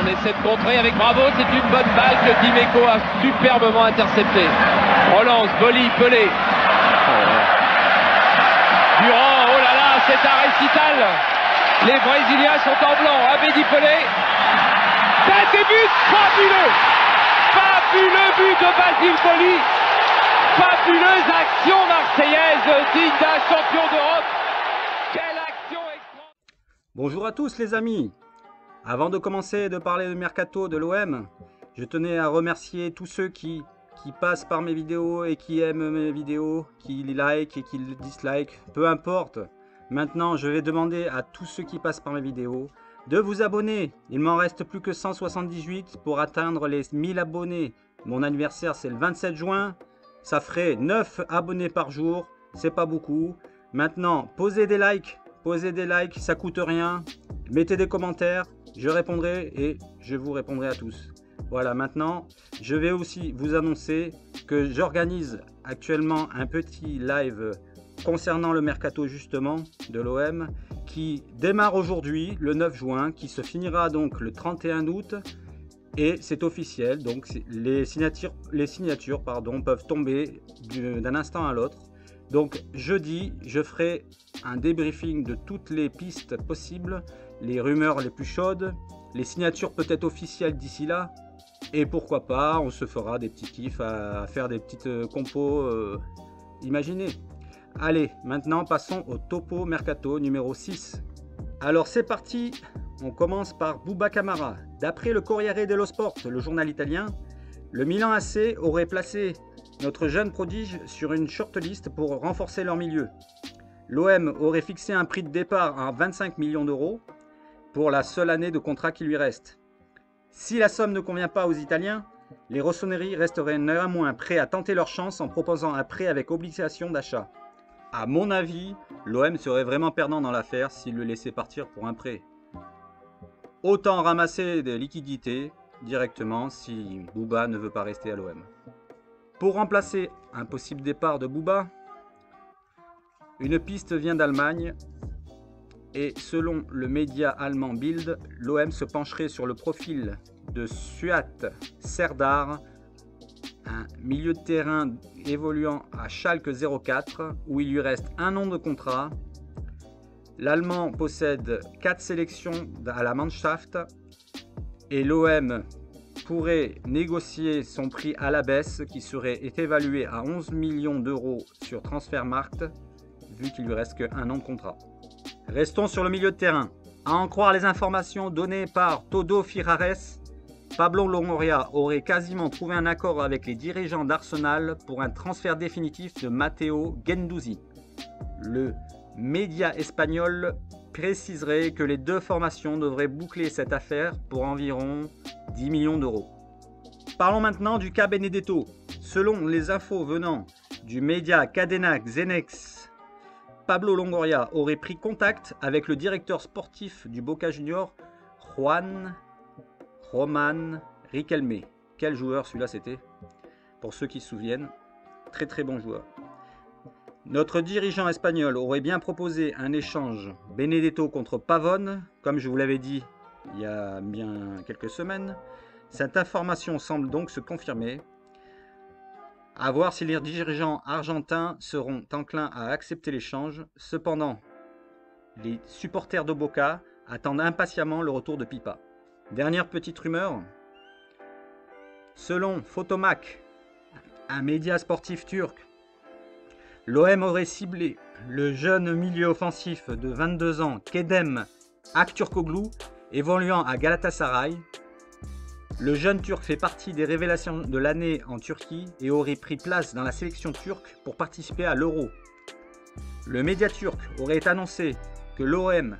On essaie de contrer avec bravo, c'est une bonne balle que Dimeco a superbement interceptée. Relance, Boli, Pelé. Durand, oh là là, c'est un récital. Les Brésiliens sont en blanc. Abedi Pelé. Tête et but, fabuleux. Fabuleux but de Basile Boli. Fabuleuse action marseillaise digne d'un champion d'Europe. Quelle action extraordinaire. Bonjour à tous les amis Avant de commencer de parler de Mercato de l'OM, je tenais à remercier tous ceux qui, passent par mes vidéos et qui aiment mes vidéos, qui les like et qui les dislike, peu importe. Maintenant, je vais demander à tous ceux qui passent par mes vidéos de vous abonner. Il m'en reste plus que 178 pour atteindre les 1000 abonnés. Mon anniversaire, c'est le 27 juin. Ça ferait 9 abonnés par jour. C'est pas beaucoup. Maintenant, posez des likes. Posez des likes, ça coûte rien. Mettez des commentaires, je répondrai et je vous répondrai à tous. Voilà, maintenant, je vais aussi vous annoncer que j'organise actuellement un petit live concernant le mercato justement de l'OM qui démarre aujourd'hui, le 9 juin, qui se finira donc le 31 août et c'est officiel, donc les signatures, les signatures pardon, peuvent tomber d'un instant à l'autre. Donc jeudi, je ferai un débriefing de toutes les pistes possibles, les rumeurs les plus chaudes, les signatures peut-être officielles d'ici là, et pourquoi pas, on se fera des petits kiffs à faire des petites euh, compos euh, imaginées. Allez, maintenant passons au topo mercato numéro 6. Alors c'est parti, on commence par Bouba Camara. D'après le Corriere dello Sport, le journal italien, le Milan AC aurait placé notre jeune prodige sur une shortlist pour renforcer leur milieu. L'OM aurait fixé un prix de départ à 25 millions d'euros pour la seule année de contrat qui lui reste. Si la somme ne convient pas aux Italiens, les Rossoneri resteraient néanmoins prêts à tenter leur chance en proposant un prêt avec obligation d'achat. À mon avis, l'OM serait vraiment perdant dans l'affaire s'il le laissait partir pour un prêt. Autant ramasser des liquidités directement si Bouba ne veut pas rester à l'OM. Pour remplacer un possible départ de Bouba, une piste vient d'Allemagne et selon le média allemand Bild, l'OM se pencherait sur le profil de Suat Serdar, un milieu de terrain évoluant à Schalke 04 où il lui reste un an de contrat. L'Allemand possède 4 sélections à la Mannschaft et l'OM pourrait négocier son prix à la baisse qui serait évalué à 11 millions d'euros sur Transfermarkt vu qu'il lui reste qu'un an de contrat. Restons sur le milieu de terrain. À en croire les informations données par Todo Firares, Pablo Longoria aurait quasiment trouvé un accord avec les dirigeants d'Arsenal pour un transfert définitif de Matteo Gendouzi. Le média espagnol préciserait que les deux formations devraient boucler cette affaire pour environ 10 millions d'euros. Parlons maintenant du cas Benedetto. Selon les infos venant du média Cadena Xenex, Pablo Longoria aurait pris contact avec le directeur sportif du Boca Junior, Juan Roman Riquelme. Quel joueur celui-là c'était? Pour ceux qui se souviennent, très très bon joueur. Notre dirigeant espagnol aurait bien proposé un échange Benedetto contre Pavone, comme je vous l'avais dit il y a bien quelques semaines. Cette information semble donc se confirmer. À voir si les dirigeants argentins seront enclins à accepter l'échange. Cependant, les supporters de Boca attendent impatiemment le retour de Pipa. Dernière petite rumeur. Selon Photomac, un média sportif turc, L'OM aurait ciblé le jeune milieu offensif de 22 ans Kedem Akturkoglu, évoluant à Galatasaray. Le jeune turc fait partie des révélations de l'année en Turquie et aurait pris place dans la sélection turque pour participer à l'Euro. Le média turc aurait annoncé que l'OM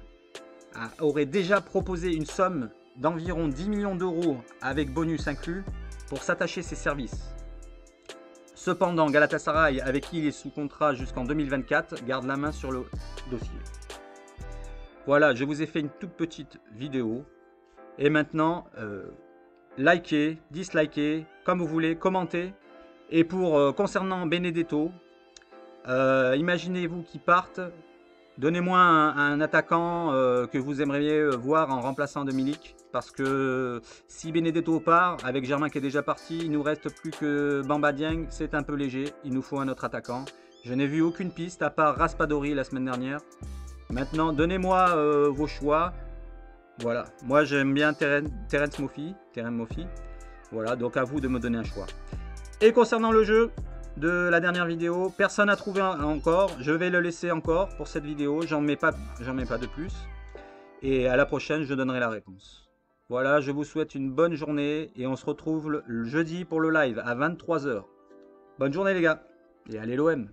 aurait déjà proposé une somme d'environ 10 millions d'euros avec bonus inclus pour s'attacher ses services. Cependant, Galatasaray, avec qui il est sous contrat jusqu'en 2024, garde la main sur le dossier. Voilà, je vous ai fait une toute petite vidéo. Et maintenant, euh, likez, dislikez, comme vous voulez, commentez. Et pour euh, concernant Benedetto, euh, imaginez-vous qu'il parte. Donnez-moi un, attaquant euh, que vous aimeriez voir en remplaçant de Milik. Parce que si Benedetto part, avec Germain qui est déjà parti, il nous reste plus que Bamba Dieng. C'est un peu léger. Il nous faut un autre attaquant. Je n'ai vu aucune piste à part Raspadori la semaine dernière. Maintenant, donnez-moi vos choix. Voilà. Moi, j'aime bien Terence Moffi. Terence. Voilà. Donc, à vous de me donner un choix. Et concernant le jeu, de la dernière vidéo. Personne n'a trouvé encore. Je vais le laisser encore pour cette vidéo. J'en mets, pas, mets pas de plus. Et à la prochaine, je donnerai la réponse. Voilà, je vous souhaite une bonne journée. Et on se retrouve le jeudi pour le live à 23h. Bonne journée les gars. Et allez l'OM